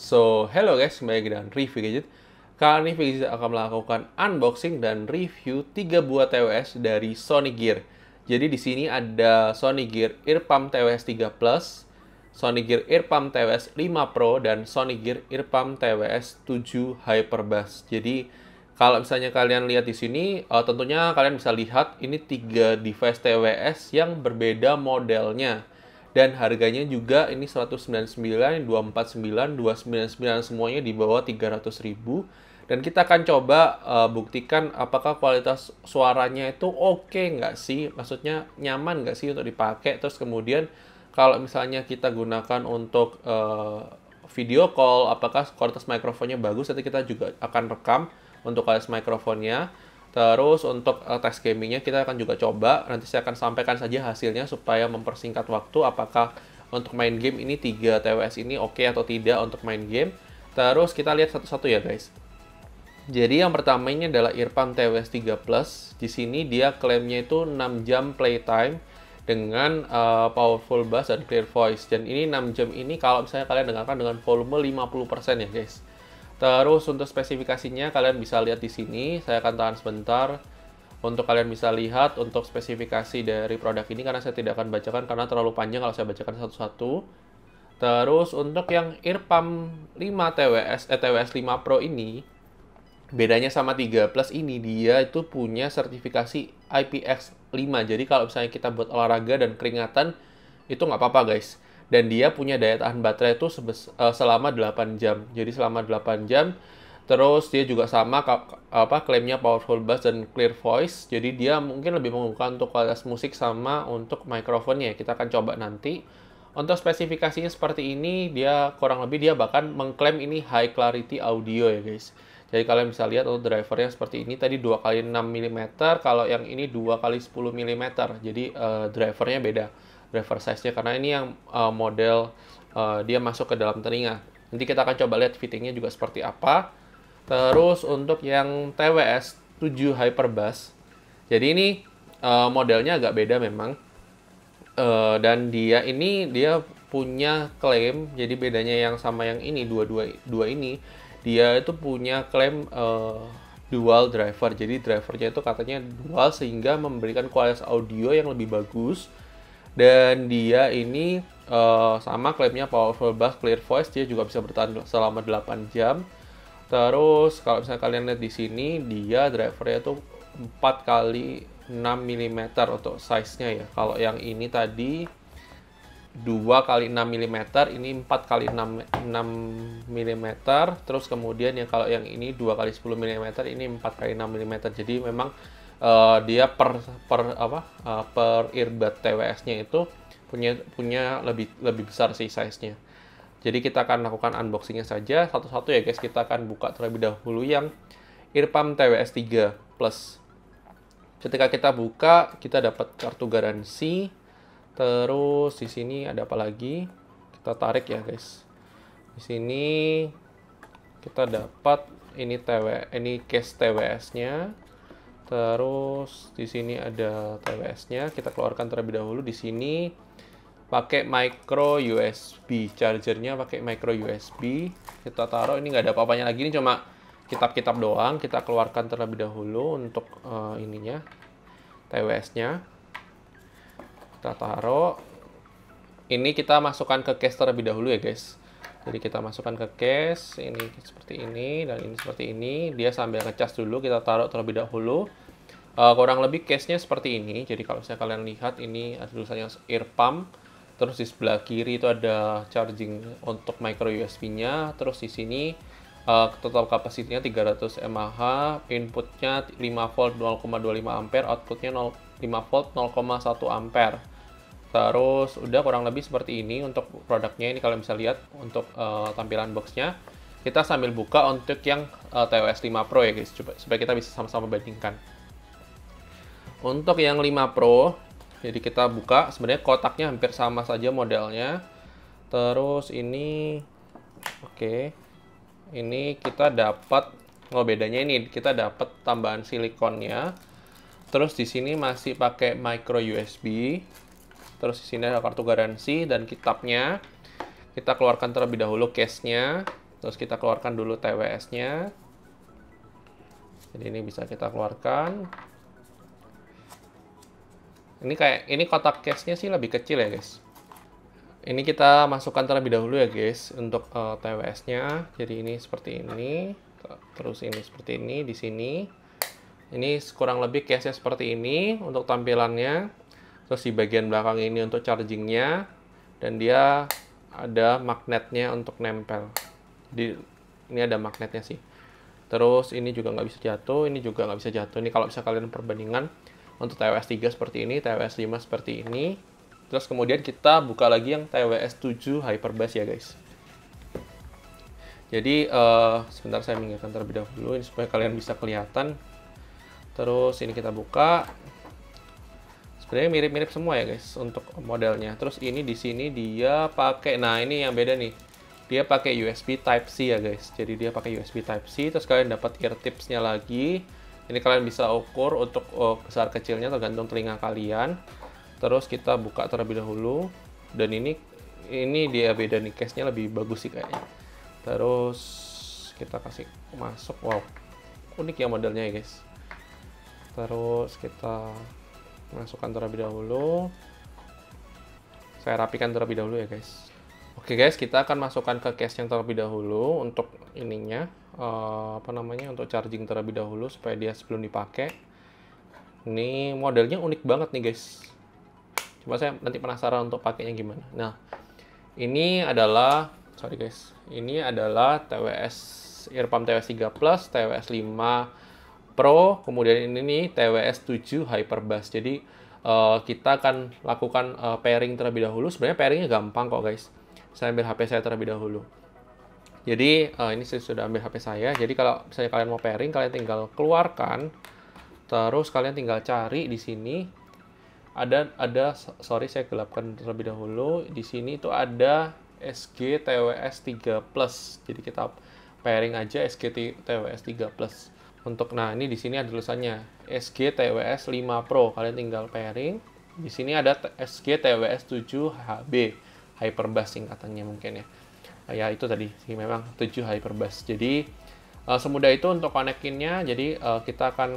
So, hello guys, kembali lagi dengan review gadget. Kali ini Gadget akan melakukan unboxing dan review 3 buah TWS dari Sony Gear. Jadi di sini ada Sony Gear Earpump TWS 3 Plus, Sony Gear Earpump TWS 5 Pro, dan Sony Gear Earpump TWS 7 Hyperbass. Jadi kalau misalnya kalian lihat di sini, uh, tentunya kalian bisa lihat ini tiga device TWS yang berbeda modelnya dan harganya juga ini 199, 249, 299 semuanya di bawah 300.000 dan kita akan coba uh, buktikan apakah kualitas suaranya itu oke okay nggak sih? Maksudnya nyaman nggak sih untuk dipakai? Terus kemudian kalau misalnya kita gunakan untuk uh, video call apakah kualitas mikrofonnya bagus? Nanti kita juga akan rekam untuk kualitas mikrofonnya Terus untuk uh, tes gamingnya kita akan juga coba, nanti saya akan sampaikan saja hasilnya supaya mempersingkat waktu apakah untuk main game ini 3 TWS ini oke okay atau tidak untuk main game. Terus kita lihat satu-satu ya guys. Jadi yang pertama ini adalah Earpump TWS 3 Plus. Di sini dia klaimnya itu 6 jam playtime dengan uh, powerful bass dan clear voice. Dan ini 6 jam ini kalau misalnya kalian dengarkan dengan volume 50% ya guys. Terus untuk spesifikasinya kalian bisa lihat di sini. Saya akan tahan sebentar untuk kalian bisa lihat untuk spesifikasi dari produk ini karena saya tidak akan bacakan karena terlalu panjang kalau saya bacakan satu-satu. Terus untuk yang Earpump 5 TWS eh, TWS 5 Pro ini bedanya sama 3 Plus ini dia itu punya sertifikasi IPX5 jadi kalau misalnya kita buat olahraga dan keringatan itu nggak apa-apa guys dan dia punya daya tahan baterai itu uh, selama 8 jam. Jadi selama 8 jam terus dia juga sama apa klaimnya powerful bass dan clear voice. Jadi dia mungkin lebih mengunggulkan untuk kualitas musik sama untuk mikrofonnya. Kita akan coba nanti. Untuk spesifikasinya seperti ini dia kurang lebih dia bahkan mengklaim ini high clarity audio ya guys. Jadi kalian bisa lihat untuk drivernya seperti ini. Tadi 2 kali 6 mm, kalau yang ini 2 kali 10 mm. Jadi uh, drivernya beda, driver size-nya karena ini yang uh, model uh, dia masuk ke dalam telinga. Nanti kita akan coba lihat fittingnya juga seperti apa. Terus untuk yang TWS 7 Hyperbass. Jadi ini uh, modelnya agak beda memang. Uh, dan dia ini dia punya klaim jadi bedanya yang sama yang ini dua dua dua ini dia itu punya klaim uh, dual driver. Jadi drivernya itu katanya dual sehingga memberikan kualitas audio yang lebih bagus. Dan dia ini uh, sama klaimnya powerful bass clear voice dia juga bisa bertahan selama 8 jam. Terus kalau misalnya kalian lihat di sini dia drivernya itu 4 kali 6 mm untuk size-nya ya. Kalau yang ini tadi 2 kali 6 mm, ini 4 kali 6, 6 mm, terus kemudian yang kalau yang ini 2 kali 10 mm, ini 4 kali 6 mm. Jadi memang uh, dia per per apa? Uh, per earbud TWS-nya itu punya punya lebih lebih besar sih size-nya. Jadi kita akan lakukan unboxing-nya saja satu-satu ya guys. Kita akan buka terlebih dahulu yang Earpump TWS 3 Plus. Ketika kita buka, kita dapat kartu garansi Terus di sini ada apa lagi? Kita tarik ya, guys. Di sini kita dapat ini TW ini case TWS-nya. Terus di sini ada TWS-nya. Kita keluarkan terlebih dahulu. Di sini pakai micro USB chargernya pakai micro USB kita taruh. Ini nggak ada apa-apanya lagi. Ini cuma kitab-kitab doang. Kita keluarkan terlebih dahulu untuk uh, ininya TWS-nya kita taruh. Ini kita masukkan ke case terlebih dahulu ya guys. Jadi kita masukkan ke case. Ini seperti ini dan ini seperti ini. Dia sambil ngecas dulu. Kita taruh terlebih dahulu uh, kurang lebih case-nya seperti ini jadi kalau saya kalian lihat ini ada tulisannya ear pump terus di sebelah kiri itu ada charging untuk micro USB-nya terus di sini uh, total kapasitinya 300 mAh inputnya 5 volt 0,25 ampere outputnya 0, 5 volt 0,1 ampere Terus udah kurang lebih seperti ini untuk produknya ini kalian bisa lihat untuk uh, tampilan boxnya. Kita sambil buka untuk yang uh, TOS 5 Pro ya guys, coba supaya kita bisa sama-sama bandingkan. Untuk yang 5 Pro, jadi kita buka sebenarnya kotaknya hampir sama saja modelnya. Terus ini oke. Okay, ini kita dapat oh bedanya ini kita dapat tambahan silikonnya. Terus di sini masih pakai micro USB Terus di sini ada kartu garansi dan kitabnya. Kita keluarkan terlebih dahulu case-nya. Terus kita keluarkan dulu TWS-nya. Jadi ini bisa kita keluarkan. Ini kayak ini kotak case-nya sih lebih kecil ya, guys. Ini kita masukkan terlebih dahulu ya, guys, untuk uh, eh, TWS-nya. Jadi ini seperti ini. Terus ini seperti ini di sini. Ini kurang lebih case-nya seperti ini untuk tampilannya. Terus di bagian belakang ini untuk charging-nya dan dia ada magnetnya untuk nempel. Di ini ada magnetnya sih. Terus ini juga nggak bisa jatuh, ini juga nggak bisa jatuh. Ini kalau bisa kalian perbandingan untuk TWS 3 seperti ini, TWS 5 seperti ini. Terus kemudian kita buka lagi yang TWS 7 Hyperbass ya guys. Jadi uh, sebentar saya minggirkan terlebih dahulu ini supaya kalian bisa kelihatan. Terus ini kita buka. Sebenarnya mirip-mirip semua ya guys untuk modelnya. Terus ini di sini dia pakai, nah ini yang beda nih dia pakai USB Type C ya guys. Jadi dia pakai USB Type C. Terus kalian dapat ear tipsnya lagi. Ini kalian bisa ukur untuk oh, besar kecilnya tergantung telinga kalian. Terus kita buka terlebih dahulu. Dan ini ini dia beda nih case-nya lebih bagus sih kayaknya. Terus kita kasih masuk. Wow, unik ya modelnya ya guys. Terus kita masukkan terlebih dahulu. Saya rapikan terlebih dahulu ya guys. Oke guys, kita akan masukkan ke case yang terlebih dahulu untuk ininya uh, apa namanya untuk charging terlebih dahulu supaya dia sebelum dipakai. Ini modelnya unik banget nih guys. Coba saya nanti penasaran untuk pakainya gimana. Nah, ini adalah sorry guys, ini adalah TWS Earpump TWS 3 Plus, TWS 5 Pro, kemudian ini nih TWS 7 Hyperbass. Jadi uh, kita akan lakukan uh, pairing terlebih dahulu. Sebenarnya pairingnya gampang kok guys saya ambil HP saya terlebih dahulu. Jadi uh, ini saya sudah ambil HP saya. Jadi kalau misalnya kalian mau pairing, kalian tinggal keluarkan, terus kalian tinggal cari di sini ada ada sorry saya gelapkan terlebih dahulu. Di sini itu ada SG TWS 3 Plus. Jadi kita pairing aja SG TWS 3 Plus. Untuk nah ini di sini ada tulisannya SG TWS 5 Pro. Kalian tinggal pairing. Di sini ada SG TWS 7 HB hyperbass singkatannya mungkin ya ya itu tadi sih memang 7 hyperbass jadi uh, semudah itu untuk konekinnya jadi uh, kita akan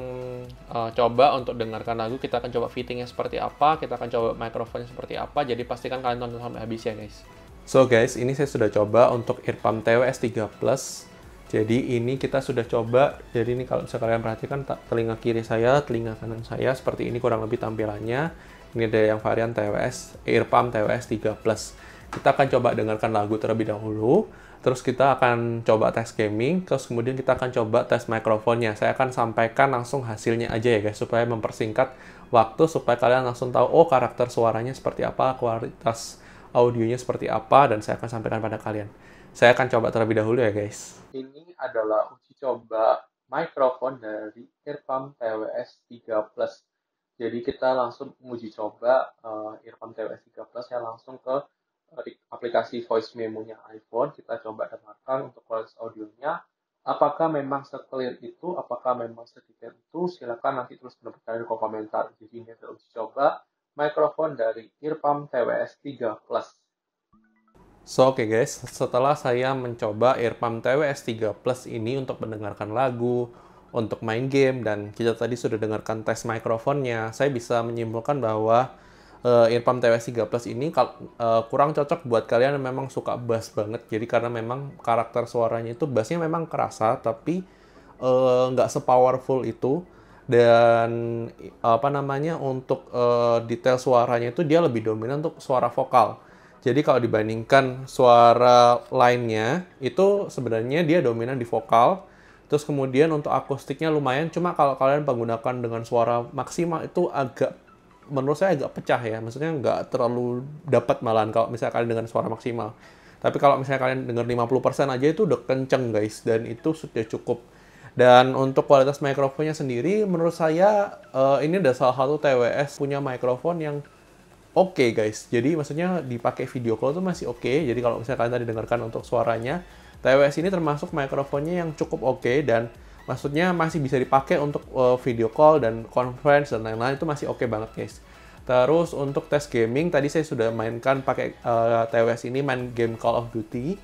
uh, coba untuk dengarkan lagu kita akan coba fittingnya seperti apa kita akan coba mikrofonnya seperti apa jadi pastikan kalian tonton sampai habis ya guys so guys ini saya sudah coba untuk earpump TWS 3 Plus jadi ini kita sudah coba, jadi ini kalau bisa kalian perhatikan telinga kiri saya, telinga kanan saya seperti ini kurang lebih tampilannya. Ini ada yang varian TWS, Earpump TWS 3 Plus. Kita akan coba dengarkan lagu terlebih dahulu, terus kita akan coba tes gaming, terus kemudian kita akan coba tes mikrofonnya. Saya akan sampaikan langsung hasilnya aja ya guys, supaya mempersingkat waktu, supaya kalian langsung tahu, oh karakter suaranya seperti apa, kualitas audionya seperti apa, dan saya akan sampaikan pada kalian. Saya akan coba terlebih dahulu ya guys. Ini adalah uji coba mikrofon dari Earphone TWS 3 Plus. Jadi kita langsung menguji coba uh, Earphone TWS 3 Plus, saya langsung ke aplikasi voice memo-nya iPhone, kita coba dengarkan untuk kualitas audionya. Apakah memang seclear itu, apakah memang sedetail itu, silakan nanti terus kolom komentar. Jadi ini adalah uji coba mikrofon dari Earpump TWS 3 Plus. So oke okay guys, setelah saya mencoba Earpump TWS 3 Plus ini untuk mendengarkan lagu, untuk main game, dan kita tadi sudah dengarkan tes mikrofonnya, saya bisa menyimpulkan bahwa uh, Earpump TWS 3 Plus ini uh, kurang cocok buat kalian yang memang suka bass banget. Jadi karena memang karakter suaranya itu bassnya memang kerasa, tapi eh, nggak uh, sepowerful itu. Dan apa namanya untuk uh, detail suaranya itu dia lebih dominan untuk suara vokal. Jadi kalau dibandingkan suara lainnya itu sebenarnya dia dominan di vokal. Terus kemudian untuk akustiknya lumayan, cuma kalau kalian menggunakan dengan suara maksimal itu agak menurut saya agak pecah ya. Maksudnya nggak terlalu dapat malahan kalau misalnya kalian dengan suara maksimal. Tapi kalau misalnya kalian dengar 50% aja itu udah kenceng guys. Dan itu sudah cukup. Dan untuk kualitas mikrofonnya sendiri, menurut saya uh, ini ada salah satu TWS punya mikrofon yang oke okay, guys. Jadi maksudnya dipakai video call itu masih oke. Okay. Jadi kalau misalnya kalian tadi dengarkan untuk suaranya, TWS ini termasuk mikrofonnya yang cukup oke okay dan maksudnya masih bisa dipakai untuk uh, video call dan conference dan lain-lain itu masih oke okay banget guys. Terus untuk tes gaming tadi saya sudah mainkan pakai uh, TWS ini main game Call of Duty.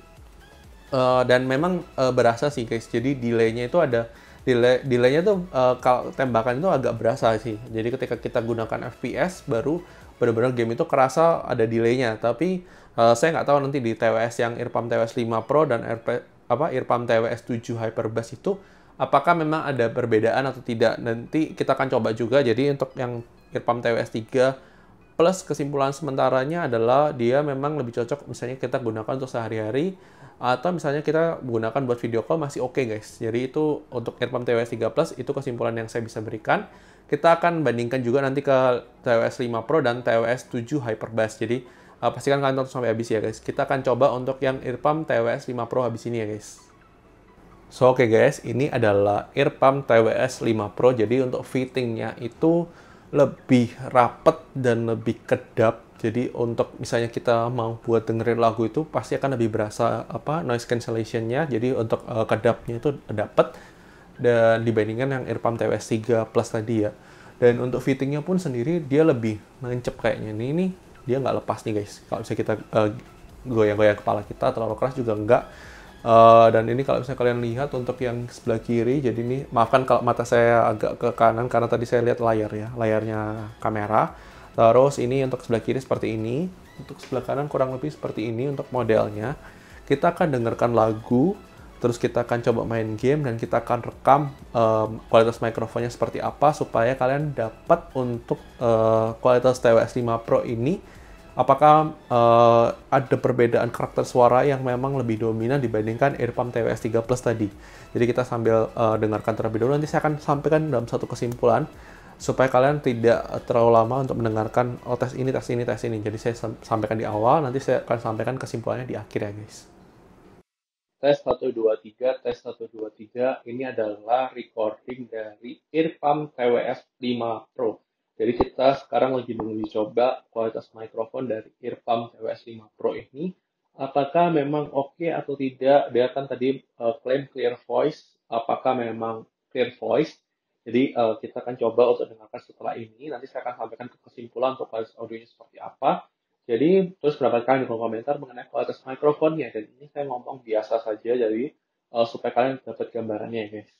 Uh, dan memang uh, berasa sih guys. Jadi delaynya itu ada delay delaynya tuh uh, kalau tembakan itu agak berasa sih. Jadi ketika kita gunakan FPS baru benar-benar game itu kerasa ada delaynya. Tapi uh, saya nggak tahu nanti di TWS yang Irpam TWS 5 Pro dan RP, apa Irpam TWS 7 Hyperbass itu apakah memang ada perbedaan atau tidak. Nanti kita akan coba juga. Jadi untuk yang Irpam TWS 3 plus kesimpulan sementaranya adalah dia memang lebih cocok misalnya kita gunakan untuk sehari-hari atau misalnya kita gunakan buat video call masih oke okay, guys. Jadi itu untuk Airpump TWS 3 Plus itu kesimpulan yang saya bisa berikan. Kita akan bandingkan juga nanti ke TWS 5 Pro dan TWS 7 Hyperbass. Jadi uh, pastikan kalian tonton sampai habis ya guys. Kita akan coba untuk yang Airpump TWS 5 Pro habis ini ya guys. So oke okay guys, ini adalah Airpump TWS 5 Pro. Jadi untuk fittingnya itu lebih rapet dan lebih kedap. Jadi untuk misalnya kita mau buat dengerin lagu itu pasti akan lebih berasa apa noise cancellationnya. Jadi untuk uh, kedapnya itu dapat dan dibandingkan yang Earpump TWS 3 Plus tadi ya. Dan untuk fittingnya pun sendiri dia lebih nancep kayaknya. Ini, ini dia nggak lepas nih guys. Kalau bisa kita uh, goyang-goyang kepala kita terlalu keras juga nggak Uh, dan ini kalau misalnya kalian lihat untuk yang sebelah kiri, jadi ini maafkan kalau mata saya agak ke kanan karena tadi saya lihat layar ya, layarnya kamera. Terus ini untuk sebelah kiri seperti ini, untuk sebelah kanan kurang lebih seperti ini untuk modelnya. Kita akan dengarkan lagu, terus kita akan coba main game dan kita akan rekam um, kualitas mikrofonnya seperti apa supaya kalian dapat untuk uh, kualitas TWS 5 Pro ini apakah uh, ada perbedaan karakter suara yang memang lebih dominan dibandingkan Earpump TWS 3 Plus tadi. Jadi kita sambil uh, dengarkan terlebih dahulu, nanti saya akan sampaikan dalam satu kesimpulan supaya kalian tidak terlalu lama untuk mendengarkan oh tes ini, tes ini, tes ini. Jadi saya sampaikan di awal, nanti saya akan sampaikan kesimpulannya di akhir ya guys. Tes 1, 2, 3, tes 1, 2, 3, ini adalah recording dari Earpump TWS 5 Pro. Jadi kita sekarang lagi menguji coba kualitas mikrofon dari Earpump TWS 5 Pro ini. Apakah memang oke okay atau tidak? Dia kan tadi uh, klaim clear voice. Apakah memang clear voice? Jadi uh, kita akan coba untuk dengarkan setelah ini. Nanti saya akan sampaikan ke kesimpulan untuk kualitas audionya seperti apa. Jadi terus kalian di kolom komentar mengenai kualitas mikrofonnya. Dan ini saya ngomong biasa saja, jadi uh, supaya kalian dapat gambarannya ya guys.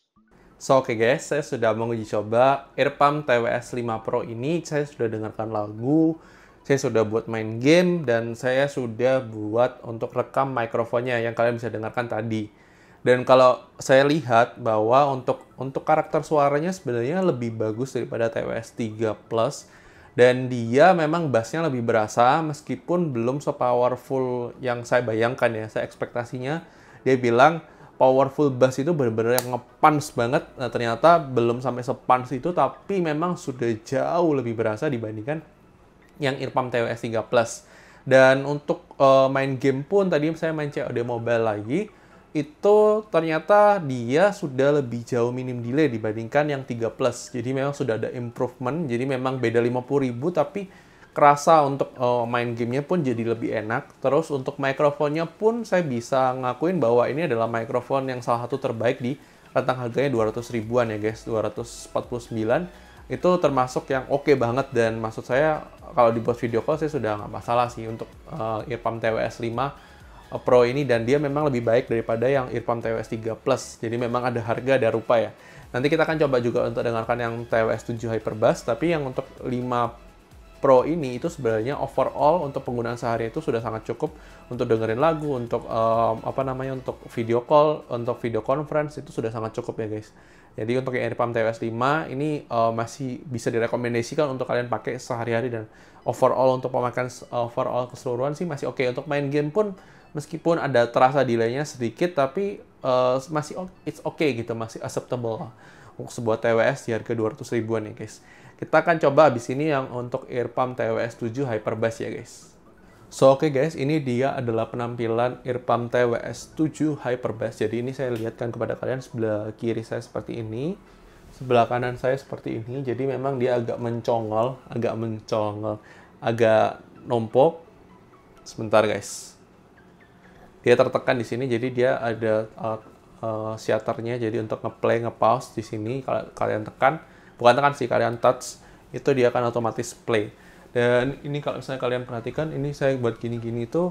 So oke okay guys, saya sudah menguji coba Earpump TWS 5 Pro ini. Saya sudah dengarkan lagu, saya sudah buat main game, dan saya sudah buat untuk rekam mikrofonnya yang kalian bisa dengarkan tadi. Dan kalau saya lihat bahwa untuk untuk karakter suaranya sebenarnya lebih bagus daripada TWS 3 Plus. Dan dia memang bassnya lebih berasa meskipun belum sepowerful yang saya bayangkan ya. Saya ekspektasinya dia bilang powerful bass itu benar-benar yang ngepans banget. Nah, ternyata belum sampai sepans itu, tapi memang sudah jauh lebih berasa dibandingkan yang Earpump TWS 3 Plus. Dan untuk uh, main game pun, tadi saya main COD Mobile lagi, itu ternyata dia sudah lebih jauh minim delay dibandingkan yang 3 Plus. Jadi memang sudah ada improvement, jadi memang beda 50.000 tapi kerasa untuk uh, main gamenya pun jadi lebih enak. Terus untuk mikrofonnya pun saya bisa ngakuin bahwa ini adalah mikrofon yang salah satu terbaik di rentang harganya 200 ribuan ya guys, 249 itu termasuk yang oke okay banget dan maksud saya kalau dibuat video call saya sudah nggak masalah sih untuk uh, Earpump TWS 5 uh, Pro ini dan dia memang lebih baik daripada yang Earpump TWS 3 Plus. Jadi memang ada harga ada rupa ya. Nanti kita akan coba juga untuk dengarkan yang TWS 7 Hyperbass, tapi yang untuk 5 Pro ini itu sebenarnya overall untuk penggunaan sehari itu sudah sangat cukup untuk dengerin lagu, untuk um, apa namanya untuk video call, untuk video conference itu sudah sangat cukup ya guys. Jadi untuk yang AirPump TWS 5 ini uh, masih bisa direkomendasikan untuk kalian pakai sehari-hari dan overall untuk pemakaian overall keseluruhan sih masih oke. Okay. Untuk main game pun meskipun ada terasa delaynya sedikit tapi uh, masih it's okay gitu, masih acceptable untuk sebuah TWS di harga 200 ribuan ya guys. Kita akan coba habis ini yang untuk Earpump TWS 7 Hyperbass ya guys. So oke okay guys, ini dia adalah penampilan Earpump TWS 7 Hyperbass. Jadi ini saya lihatkan kepada kalian sebelah kiri saya seperti ini, sebelah kanan saya seperti ini. Jadi memang dia agak mencongol, agak mencongol, agak numpuk. Sebentar guys. Dia tertekan di sini, jadi dia ada uh, uh. Jadi untuk ngeplay, ngepause di sini kalau kalian tekan bukan tekan sih kalian touch itu dia akan otomatis play dan ini kalau misalnya kalian perhatikan ini saya buat gini-gini itu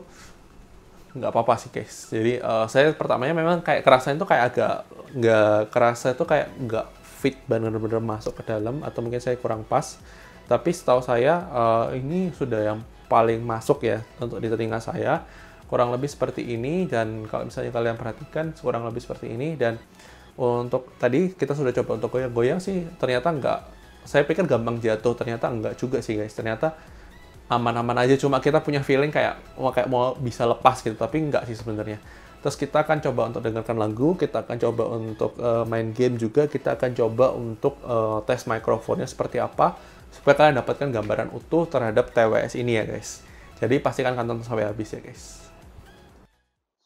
nggak apa-apa sih guys. Jadi uh, saya pertamanya memang kayak kerasa itu kayak agak nggak kerasa itu kayak nggak fit benar-benar masuk ke dalam atau mungkin saya kurang pas. Tapi setahu saya uh, ini sudah yang paling masuk ya untuk di telinga saya kurang lebih seperti ini dan kalau misalnya kalian perhatikan kurang lebih seperti ini dan untuk tadi kita sudah coba untuk goyang-goyang sih ternyata nggak. Saya pikir gampang jatuh ternyata enggak juga sih guys. Ternyata aman-aman aja. Cuma kita punya feeling kayak mau kayak mau bisa lepas gitu tapi enggak sih sebenarnya. Terus kita akan coba untuk dengarkan lagu kita akan coba untuk uh, main game juga kita akan coba untuk uh, tes mikrofonnya seperti apa supaya kalian dapatkan gambaran utuh terhadap TWS ini ya guys. Jadi pastikan tonton sampai habis ya guys.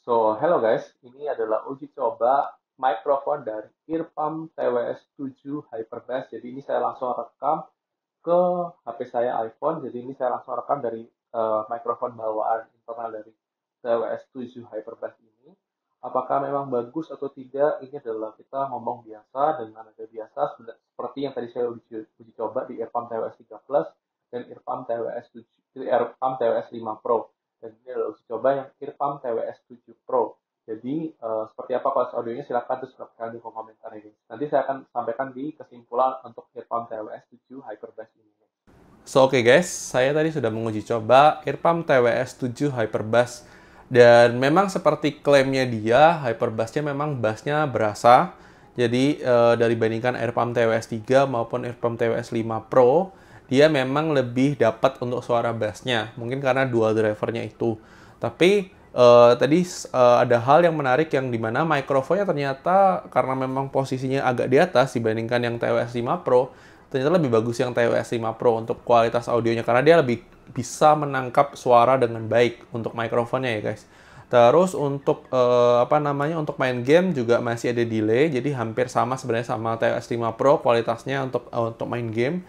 So, hello guys, ini adalah uji coba mikrofon dari Earpump TWS 7 Hyperbass. Jadi ini saya langsung rekam ke HP saya iPhone. Jadi ini saya langsung rekam dari uh, mikrofon bawaan internal dari TWS 7 Hyperbass ini. Apakah memang bagus atau tidak? Ini adalah kita ngomong biasa dengan nada biasa seperti yang tadi saya uji, uji coba di Earpump TWS 3 Plus dan Earpump TWS 7, Earpump TWS 5 Pro dan ini adalah uji coba yang Earpump TWS 7 Pro. Jadi uh, seperti apa kualitas audionya silahkan terus dapatkan di komentar ini. Nanti saya akan sampaikan di kesimpulan untuk Earpump TWS 7 Hyperbass ini. So oke okay guys, saya tadi sudah menguji coba Earpump TWS 7 Hyperbass dan memang seperti klaimnya dia, Hyperbassnya memang bassnya berasa. Jadi uh, dari bandingkan Earpump TWS 3 maupun Earpump TWS 5 Pro, dia memang lebih dapat untuk suara bassnya. Mungkin karena dual drivernya itu. Tapi uh, tadi uh, ada hal yang menarik yang di mana mikrofonnya ternyata karena memang posisinya agak di atas dibandingkan yang TWS 5 Pro, ternyata lebih bagus yang TWS 5 Pro untuk kualitas audionya karena dia lebih bisa menangkap suara dengan baik untuk mikrofonnya ya guys. Terus untuk uh, apa namanya untuk main game juga masih ada delay, jadi hampir sama sebenarnya sama TWS 5 Pro kualitasnya untuk uh, untuk main game.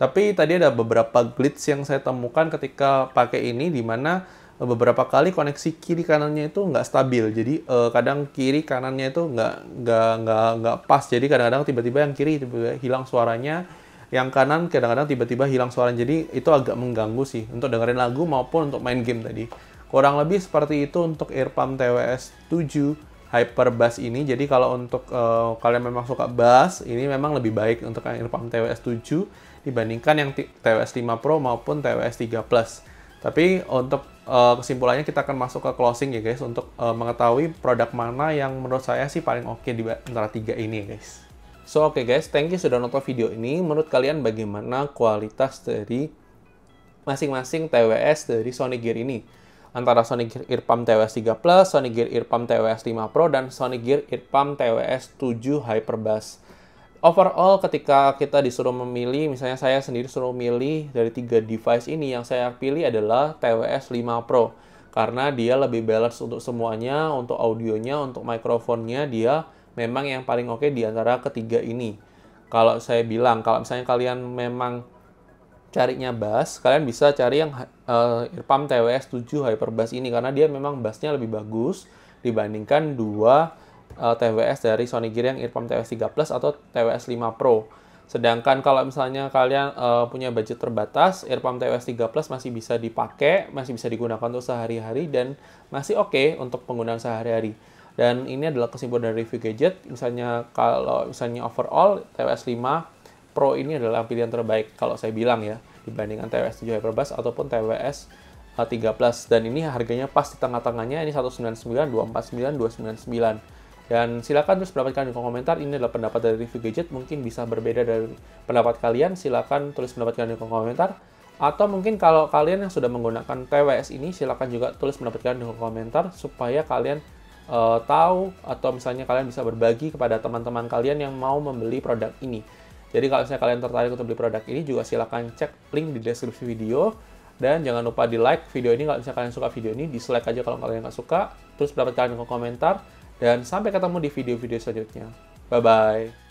Tapi tadi ada beberapa glitch yang saya temukan ketika pakai ini di mana beberapa kali koneksi kiri kanannya itu nggak stabil. Jadi uh, kadang kiri kanannya itu nggak nggak nggak nggak pas. Jadi kadang-kadang tiba-tiba yang kiri tiba-tiba hilang suaranya, yang kanan kadang-kadang tiba-tiba hilang suaranya. Jadi itu agak mengganggu sih untuk dengerin lagu maupun untuk main game tadi. Kurang lebih seperti itu untuk Earpump TWS 7 Hyper Bass ini. Jadi kalau untuk uh, kalian memang suka bass, ini memang lebih baik untuk Earpump TWS 7 dibandingkan yang TWS 5 Pro maupun TWS 3 Plus. Tapi untuk uh, kesimpulannya kita akan masuk ke closing ya guys untuk uh, mengetahui produk mana yang menurut saya sih paling oke okay di antara tiga ini ya guys. So oke okay guys, thank you sudah nonton video ini. Menurut kalian bagaimana kualitas dari masing-masing TWS dari Sony Gear ini? Antara Sony Gear Earpump TWS 3 Plus, Sony Gear Earpump TWS 5 Pro, dan Sony Gear Earpump TWS 7 Hyperbass overall ketika kita disuruh memilih, misalnya saya sendiri suruh milih dari tiga device ini, yang saya pilih adalah TWS 5 Pro. Karena dia lebih balance untuk semuanya, untuk audionya, untuk mikrofonnya, dia memang yang paling oke okay di antara ketiga ini. Kalau saya bilang, kalau misalnya kalian memang carinya bass, kalian bisa cari yang uh, Earpump TWS 7 Hyperbass ini, karena dia memang bassnya lebih bagus dibandingkan dua uh, TWS dari Sony Gear yang Earpump TWS 3 Plus atau TWS 5 Pro. Sedangkan kalau misalnya kalian uh, punya budget terbatas, Earpump TWS 3 Plus masih bisa dipakai, masih bisa digunakan untuk sehari-hari dan masih oke okay untuk penggunaan sehari-hari. Dan ini adalah kesimpulan dari review gadget. Misalnya kalau misalnya overall TWS 5 Pro ini adalah pilihan terbaik kalau saya bilang ya dibandingkan TWS 7 Hyperbass ataupun TWS 3 Plus dan ini harganya pas di tengah-tengahnya ini 199, 249, 299 dan silakan terus mendapatkan di kolom komentar. Ini adalah pendapat dari review gadget. Mungkin bisa berbeda dari pendapat kalian. Silakan tulis pendapat kalian di kolom komentar. Atau mungkin kalau kalian yang sudah menggunakan TWS ini, silakan juga tulis pendapat kalian di kolom komentar supaya kalian uh, tahu atau misalnya kalian bisa berbagi kepada teman-teman kalian yang mau membeli produk ini. Jadi kalau misalnya kalian tertarik untuk beli produk ini, juga silakan cek link di deskripsi video. Dan jangan lupa di like video ini kalau misalnya kalian suka video ini, dislike aja kalau kalian nggak suka. Terus kolom komentar. Dan sampai ketemu di video-video selanjutnya. Bye-bye.